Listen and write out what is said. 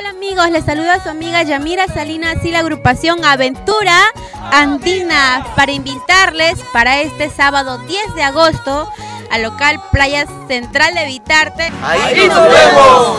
Hola amigos, les saluda su amiga Yamira Salinas y la agrupación Aventura Andina para invitarles para este sábado 10 de agosto al local Playa Central de Vitarte. ¡Ahí nos vemos!